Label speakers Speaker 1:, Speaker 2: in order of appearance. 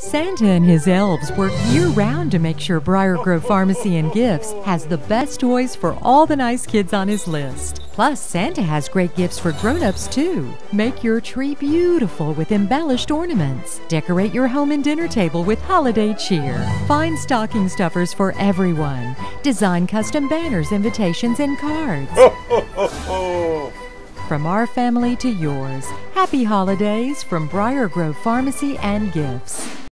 Speaker 1: Santa and his elves work year round to make sure Briargrove Pharmacy and Gifts has the best toys for all the nice kids on his list. Plus, Santa has great gifts for grown-ups too. Make your tree beautiful with embellished ornaments. Decorate your home and dinner table with holiday cheer. Find stocking stuffers for everyone. Design custom banners, invitations, and cards. From our family to yours, happy holidays from Briargrove Pharmacy and Gifts.